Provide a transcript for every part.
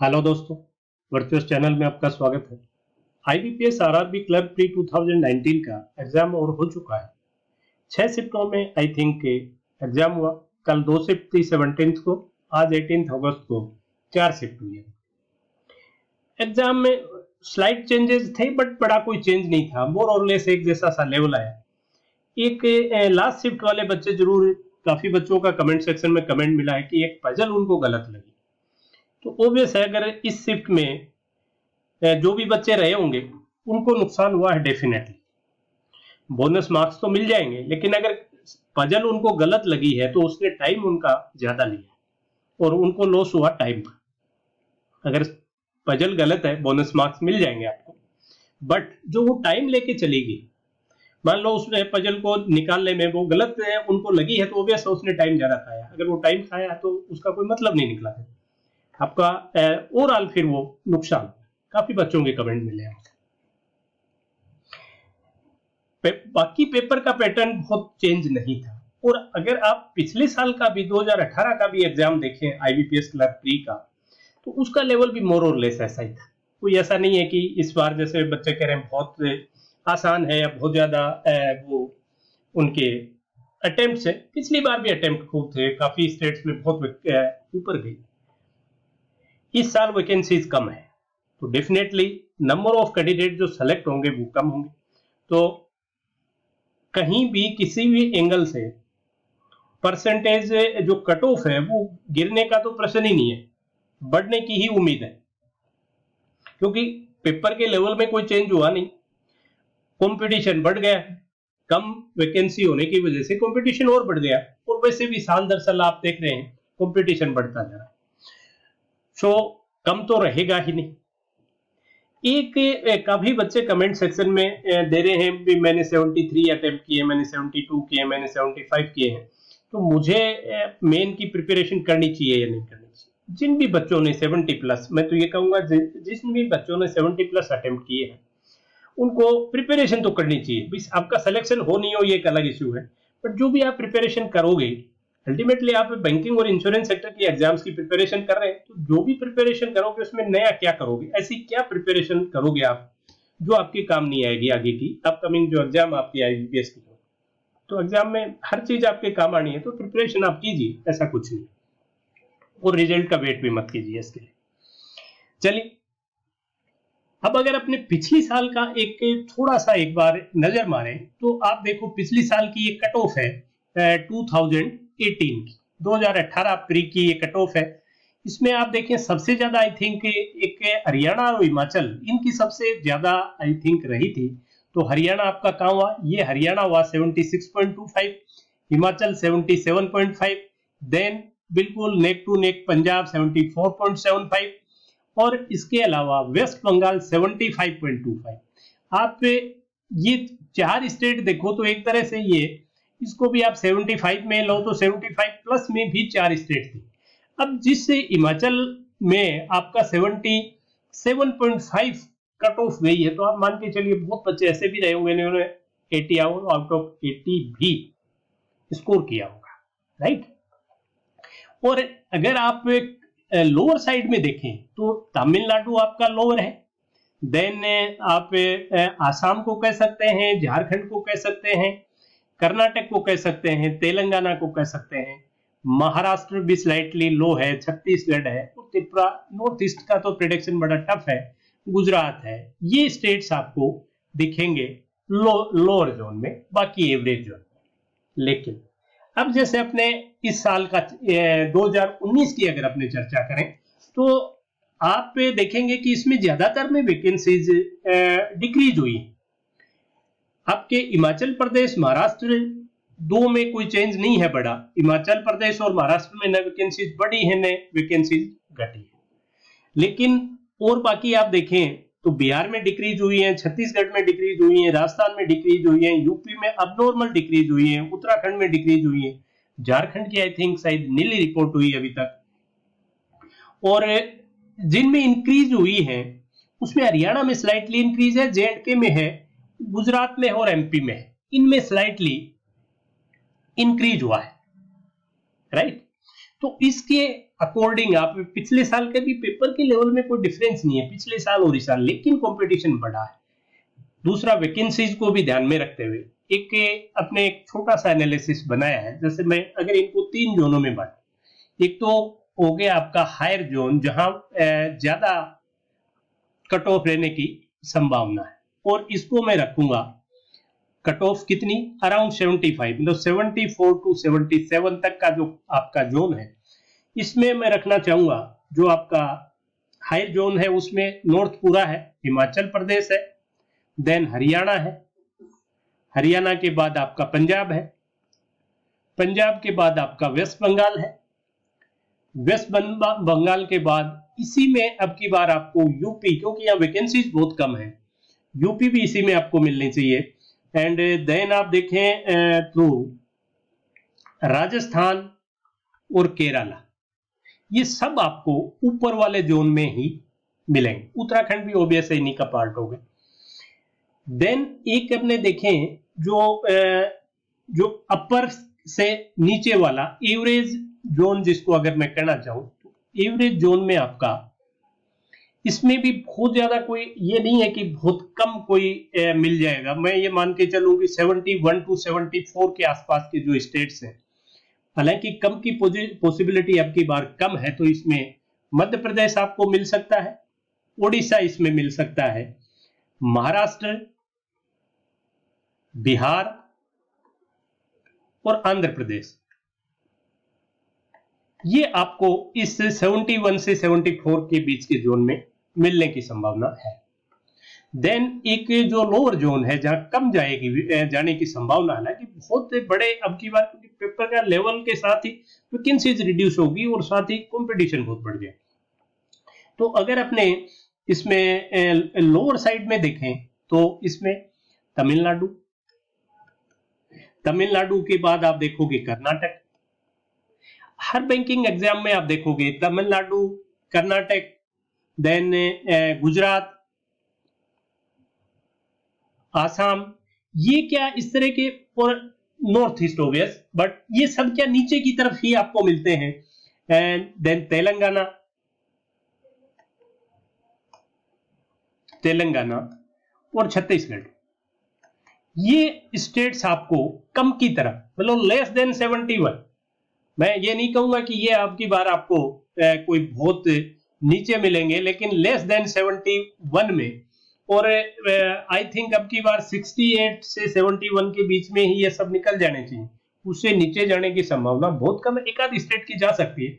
Hello दोस्तों virtuous channel में आपका स्वागत है। I IBPS RRB clerk pre 2019 का एग्ज़ाम और हो चुका है। छह शिफ्टों में आई थिंक के एग्ज़ाम हुआ। कल दो शिफ्ट थी सेवनटीन को, आज एटीन अगस्त को चार शिफ्ट हुई है। एग्ज़ाम में स्लाइड चेंजेस थे बट बड़ा कोई चेंज नहीं था। मोर और लेस एक जैसा सा लेवल आया। एक लास्ट शिफ्ट वाले बच्चे ज़रूर, काफ़ी बच्चों का कमेंट सेक्शन में कमेंट मिला है कि एक पजल उनको गलत लगी। तो ओबियस है, अगर इस शिफ्ट में जो भी बच्चे रहे होंगे, उनको नुकसान हुआ है डेफिनेटली बोनस मार्क्स तो मिल जाएँगे, लेकिन अगर पजल उनको गलत लगी है तो उसने टाइम उनका ज़्यादा लिया और उनको लॉस हुआ टाइम का अगर पजल गलत है बोनस मार्क्स मिल जाएँगे आपको। बट जो वो टाइम लेके चलेगी, मान लो उसने पजल को निकालने में वो गलत है, उनको लगी है तो ओबियस उसने टाइम ज़्यादा खाया। अगर वो टाइम खाया तो उसका कोई मतलब नहीं निकला है आपका ओवरऑल फिर वो नुकसान। काफ़ी बच्चों के कमेंट मिले हैं पे, बाकी पेपर का पैटर्न बहुत चेंज नहीं था। और अगर आप पिछले साल का भी 2018 का भी एग्ज़ाम देखें आईबीपीएस क्लर्क प्री का तो उसका लेवल भी मोर और लेस ऐसा ही था। कोई ऐसा नहीं है कि इस बार जैसे बच्चे कह रहे हैं बहुत आसान है या बहुत ज़्यादा वो उनके अटेम्प्ट है। पिछली बार भी अटेम्प्ट खूब थे काफ़ी स्टेट्स में बहुत ऊपर गई। इस साल वैकेंसीज कम है। तो डेफिनेटली नंबर ऑफ़ कैंडिडेट जो सेलेक्ट होंगे वो कम होंगे। तो कहीं भी किसी भी एंगल से परसेंटेज जो कट ऑफ़ है, वो गिरने का तो प्रश्न ही नहीं है। बढ़ने की ही उम्मीद है। क्योंकि पेपर के लेवल में कोई चेंज हुआ नहीं। कंपटीशन बढ़ गया कम वैकेंसी होने की वजह से कंपटीशन और बढ़ गया। और वैसे भी साल दर साल आप देख रहे हैं कंपटीशन बढ़ता जा रहा है। सो कम तो रहेगा ही नहीं। एक काफ़ी बच्चे कमेंट सेक्शन में दे रहे हैं भी मैंने 73 अटेम्प्ट किए, मैंने 72 किए, मैंने 75 किए हैं। तो मुझे मेन की प्रिपरेशन करनी चाहिए या नहीं करनी चाहिए? जिन भी बच्चों ने 70 प्लस मैं तो ये कहूँगा जिन भी बच्चों ने 70 प्लस अटेम्प्ट किए हैं, उनको प्रिपरेशन तो करनी चाहिए। आपका सिलेक्शन हो नहीं हो, ये एक अलग इश्यू है। बट जो भी आप प्रिपरेशन करोगे अल्टीमेटली आप बैंकिंग और इंश्योरेंस सेक्टर की एग्ज़ाम्स की प्रिपरेशन कर रहे हैं तो जो भी प्रिपरेशन करोगे, उसमें नया क्या करोगे? ऐसी क्या प्रिपरेशन करोगे आप जो आपके काम नहीं आएगी आगे की? अपकमिंग जो एग्ज़ाम आपकी बीएस की। तो एग्ज़ाम में हर चीज़ आपके काम आनी है तो प्रिपरेशन आप कीजिए, ऐसा कुछ नहीं। और रिज़ल्ट का वेट भी मत कीजिए इसके लिए। चलिए, अब अगर अपने पिछली साल का एक थोड़ा सा एक बार नज़र मारे तो आप देखो पिछली साल की ये कट ऑफ़ है टू थाउज़ेंड 2018 की। 2018 प्री की ये कट ऑफ़ है। इसमें आप देखें सबसे ज़्यादा आई थिंक एक हरियाणा और हिमाचल। इनकी सबसे ज़्यादा आई थिंक रही थी। तो हरियाणा आपका कहा हुआ? ये हरियाणा हुआ 76.25 हिमाचल 77.5 देन बिल्कुल नेक टू नेक पंजाब 74.75 और इसके अलावा वेस्ट बंगाल 75.25 आप ये चार स्टेट देखो तो एक तरह से ये इसको भी आप 75 में लो तो 75 प्लस में भी चार स्टेट थी। अब जिससे हिमाचल में आपका 77.5 कट ऑफ़ गई है तो आप मान के चलिए, बहुत बच्चे ऐसे भी रहे होंगे इन्होंने 80 आउट ऑफ़ 80 भी स्कोर किया होगा राइट और अगर आप लोअर साइड में देखें तो तमिलनाडु आपका लोअर है। देन आप आसाम को कह सकते हैं, झारखंड को कह सकते हैं। कर्नाटक को कह सकते हैं, तेलंगाना को कह सकते हैं, महाराष्ट्र भी स्लाइटली लो है, छत्तीसगढ़ है, और त्रिपुरा नॉर्थ ईस्ट का तो प्रिडिक्शन बड़ा टफ है, गुजरात है, ये स्टेट्स आपको दिखेंगे लो लोअर जोन में, बाकी एवरेज जोन में। लेकिन, अब जैसे अपने इस साल का 2019 की अगर अपने चर्चा करें तो आप देखेंगे कि इसमें ज़्यादातर में वैकेंसीज डिक्रीज हुई। आपके हिमाचल प्रदेश, महाराष्ट्र दो में कोई चेंज नहीं है बड़ा। हिमाचल प्रदेश और महाराष्ट्र में न वैकेंसीज बढ़ी है, न वैकेंसीज घटी है। लेकिन और बाकी आप देखें तो बिहार में डिक्रीज हुई है, छत्तीसगढ़ में डिक्रीज हुई है, राजस्थान में डिक्रीज हुई है यूपी में अब नॉर्मल डिक्रीज हुई है, उत्तराखंड में डिक्रीज हुई है। झारखंड की आई थिंक शायद नीली रिपोर्ट हुई अभी तक। और जिनमें इंक्रीज हुई है, उसमें हरियाणा में स्लाइटली इंक्रीज है जे के में है। गुजरात में और एमपी में, इनमें स्लाइटली इंक्रीज हुआ है राइट तो इसके अकॉर्डिंग आप पिछले साल के भी पेपर के लेवल में कोई डिफरेंस नहीं है, पिछले साल और इस साल, लेकिन कंपटीशन बढ़ा है। दूसरा वैकेंसीज को भी ध्यान में रखते हुए, एक के अपने एक छोटा सा एनालिसिस बनाया है, जैसे मैं अगर इनको तीन जोनों में बांट, एक तो हो गया आपका हायर जोन जहाँ ज़्यादा कट ऑफ़ रहने की संभावना है। और इसको मैं रखूँगा। कट ऑफ़ कितनी? अराउंड 75 मतलब 74 टू 77 तक का जो आपका जोन है। इसमें मैं रखना चाहूँगा, जो आपका हायर जोन है, उसमें नॉर्थ पूरा है, हिमाचल प्रदेश है देन हरियाणा है। हरियाणा के बाद आपका पंजाब है। पंजाब के बाद आपका वेस्ट बंगाल है। वेस्ट बंगाल के बाद इसी में अब की बार आपको यूपी क्योंकि यहाँ वैकेंसीज बहुत कम है। यूपी भी इसी में आपको मिलनी चाहिए। एंड देन आप देखें तो राजस्थान और केरला, ये सब आपको ऊपर वाले जोन में ही मिलेंगे। उत्तराखंड भी ओबियस इन्हीं का पार्ट हो गए देन एक अपने देखें, जो जो अपर से नीचे वाला एवरेज जोन जिसको अगर मैं कहना चाहूँ तो एवरेज जोन में आपका इसमें भी बहुत ज़्यादा कोई ये नहीं है कि बहुत कम कोई ए, मिल जाएगा। मैं ये मान के चलूँ कि 71 टू 74 के आसपास के जो स्टेट्स हैं हालाँकि कम की पॉसिबिलिटी अब की बार कम है तो इसमें मध्य प्रदेश आपको मिल सकता है ओडिशा इसमें मिल सकता है महाराष्ट्र बिहार और आंध्र प्रदेश। ये आपको इस 71 से 74 के बीच के जोन में मिलने की संभावना है। देन एक जो लोअर जोन है, जहाँ कम जाएगी जाने की संभावना है ना कि बहुत बड़े, अब की बात पेपर का लेवल के साथ ही वैकेंसीज रिड्यूस होगी और साथ ही कंपटीशन बहुत बढ़ गया तो अगर अपने इसमें लोअर साइड में देखें तो इसमें तमिलनाडु तमिलनाडु के बाद आप देखोगे कर्नाटक। हर बैंकिंग एग्ज़ाम में आप देखोगे तमिलनाडु, कर्नाटक देन गुजरात आसाम ये क्या इस तरह के और नॉर्थ ईस्ट ओबियस बट ये सब क्या नीचे की तरफ़ ही आपको मिलते हैं? एंड देन तेलंगाना तेलंगाना और छत्तीसगढ़ ये स्टेट्स आपको कम की तरफ़ मतलब लेस देन 71 मैं ये नहीं कहूँगा कि ये आपकी बार आपको ए, कोई बहुत नीचे मिलेंगे, लेकिन लेस देन 71 में। और आई थिंक अब की बार 68 से 71 के बीच में ही ये सब निकल जाने चाहिए। उससे नीचे जाने की संभावना बहुत कम है। एक आध स्टेट की जा सकती है।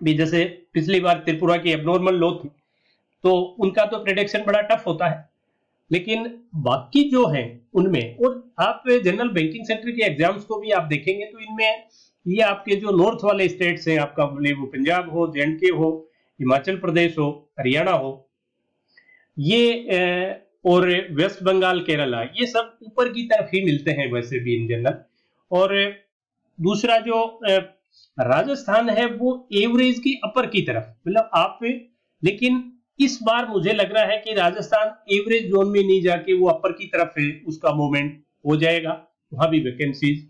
भी जैसे पिछली बार त्रिपुरा की एबनॉर्मल लो थी तो उनका तो प्रिडिक्शन बड़ा टफ होता है। लेकिन बाकी जो है उनमें, और आप जनरल बैंकिंग सेक्टर के एग्ज़ाम्स को भी आप देखेंगे तो इनमें ये आपके जो नॉर्थ वाले स्टेट्स हैं, आपका वो पंजाब हो जे हो हिमाचल प्रदेश हो हरियाणा हो, ये और वेस्ट बंगाल, केरला, ये सब ऊपर की तरफ़ ही मिलते हैं वैसे भी इन जनरल और दूसरा जो राजस्थान है वो एवरेज की अपर की तरफ़। मतलब आप, लेकिन इस बार मुझे लग रहा है कि राजस्थान एवरेज जोन में नहीं जाके वो अपर की तरफ़ है, उसका मूवमेंट हो जाएगा। वहाँ भी वैकेंसीज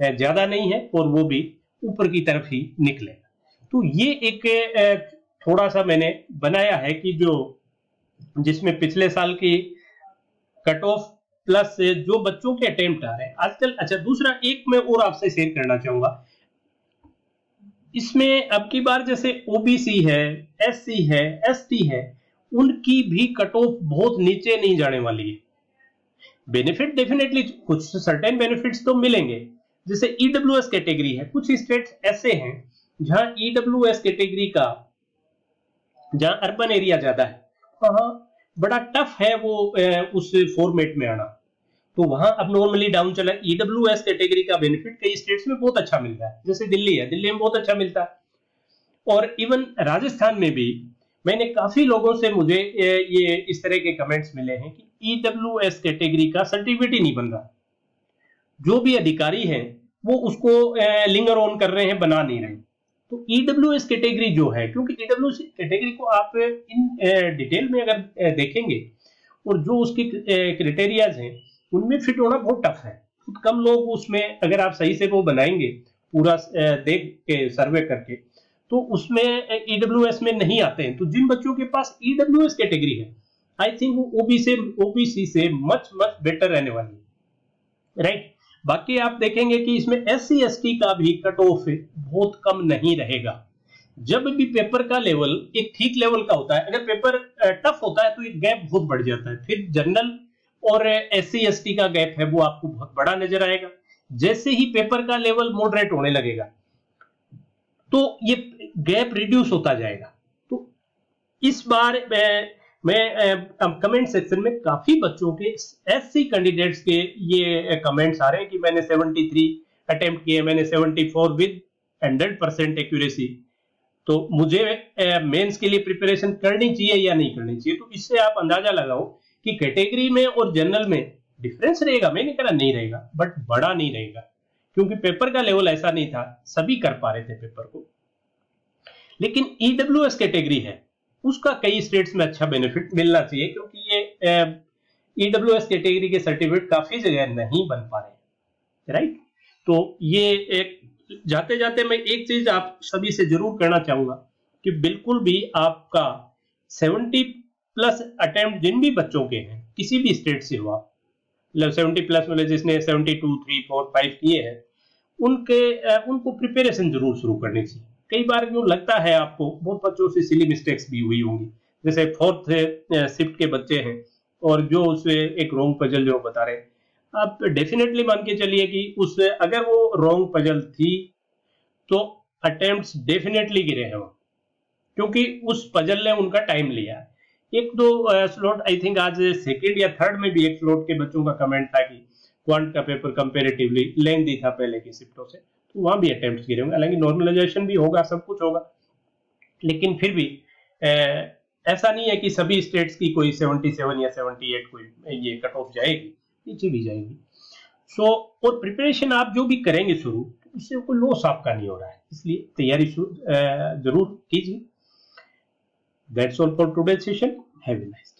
ज़्यादा नहीं है और वो भी ऊपर की तरफ़ ही निकलेगा तो ये एक थोड़ा सा मैंने बनाया है कि जो जिसमें पिछले साल की कट ऑफ़ प्लस से जो बच्चों के अटेम्प्ट आ रहे हैं, आजकल अच्छा दूसरा एक मैं और आपसे शेयर करना चाहूँगा। इसमें अब की बार जैसे ओबीसी है एससी है एसटी है, उनकी भी कट ऑफ़ बहुत नीचे नहीं जाने वाली है। बेनिफिट डेफिनेटली कुछ सर्टेन बेनिफिट्स तो मिलेंगे। जैसे ईडब्ल्यू e कैटेगरी है, कुछ स्टेट ऐसे हैं जहाँ ईडब्ल्यू e कैटेगरी का जहाँ अर्बन एरिया ज़्यादा है, वहाँ बड़ा टफ है वो उस फॉर्मेट में आना। तो वहाँ अब नॉर्मली डाउन चला ईडब्ल्यू एस कैटेगरी का बेनिफिट कई स्टेट्स में बहुत अच्छा मिलता है। जैसे दिल्ली है, दिल्ली में बहुत अच्छा मिलता है। और इवन राजस्थान में भी मैंने काफ़ी लोगों से मुझे ये इस तरह के कमेंट्स मिले हैं कि ईडब्ल्यू एस कैटेगरी का सर्टिफिकेट ही नहीं बन रहा। जो भी अधिकारी हैं, वो उसको लिंगर ऑन कर रहे हैं, बना नहीं रहे। तो ईडब्ल्यू एस कैटेगरी जो है, क्योंकि ईडब्ल्यू e कैटेगरी को आप इन डिटेल में अगर देखेंगे, और जो उसके क्रिटेरियाज हैं, उनमें फिट होना बहुत टफ है। कम लोग उसमें, अगर आप सही से वो बनाएँगे, पूरा देख के सर्वे करके तो उसमें ईडब्ल्यू एस में नहीं आते हैं। तो जिन बच्चों के पास ईडब्ल्यू एस कैटेगरी है आई थिंक वो ओबी से ओबीसी से मच मच बेटर रहने वाली है। राइट बाकी आप देखेंगे कि इसमें एस सी का भी कट ऑफ़ बहुत कम नहीं रहेगा। जब भी पेपर का लेवल एक ठीक लेवल का होता है, अगर पेपर टफ होता है तो एक गैप बहुत बढ़ जाता है। फिर जनरल और एस सी का गैप है, वो आपको बहुत बड़ा नज़र आएगा। जैसे ही पेपर का लेवल मॉडरेट होने लगेगा तो ये गैप रिड्यूस होता जाएगा। तो इस बार मैं कमेंट सेक्शन में काफ़ी बच्चों के एससी कैंडिडेट्स के ये कमेंट्स आ रहे हैं कि मैंने 73 अटेम्प्ट किए, मैंने 74 विद 100 परसेंट एक्यूरेसी तो मुझे मेंस के लिए प्रिपरेशन करनी चाहिए या नहीं करनी चाहिए? तो इससे आप अंदाज़ा लगाओ कि कैटेगरी में और जनरल में डिफरेंस रहेगा। मैं नहीं कह रहा नहीं रहेगा बट बड़ा नहीं रहेगा, क्योंकि पेपर का लेवल ऐसा नहीं था। सभी कर पा रहे थे पेपर को। लेकिन ईडब्ल्यू e कैटेगरी है। उसका कई स्टेट्स में अच्छा बेनिफिट मिलना चाहिए, क्योंकि ये ईडब्ल्यू एस कैटेगरी के सर्टिफिकेट काफ़ी जगह नहीं बन पा रहे राइट तो ये एक जाते जाते मैं एक चीज़ आप सभी से ज़रूर करना चाहूँगा कि बिल्कुल भी आपका 70 प्लस अटेम्प्ट जिन भी बच्चों के हैं, किसी भी स्टेट से हुआ मतलब सेवेंटी प्लस वाले जिसने seventy two three four five किए हैं, उनके उनको प्रिपेरेशन ज़रूर शुरू करनी चाहिए। कई बार क्यों लगता है आपको, बहुत बच्चों से सिली मिस्टेक्स भी हुई होंगी। जैसे फोर्थ शिफ्ट के बच्चे हैं और जो उसे एक रॉन्ग पजल जो बता रहे आप डेफिनेटली मान के चलिए कि उस अगर वो रॉन्ग पजल थी तो अटेम्प्ट डेफिनेटली गिरे हैं। वो क्योंकि उस पजल ने उनका टाइम लिया। एक दो स्लॉट आई थिंक आज सेकेंड या थर्ड में भी एक स्लॉट के बच्चों का कमेंट था कि क्वांट का पेपर कंपेरेटिवली लेंथी था पहले की शिफ्टों से। तो वहाँ भी अटेम्प्ट गिरे होंगे। हालाँकि नॉर्मलाइजेशन भी होगा सब कुछ होगा। लेकिन फिर भी ए, ऐसा नहीं है कि सभी स्टेट्स की कोई 77 या 78 कोई ये कट ऑफ़ जाएगी नीचे भी जाएगी। सो so, और प्रिपरेशन आप जो भी करेंगे शुरू तो उससे कोई लॉस आपका नहीं हो रहा है। इसलिए तैयारी ज़रूर कीजिए। That's all for today session have a nice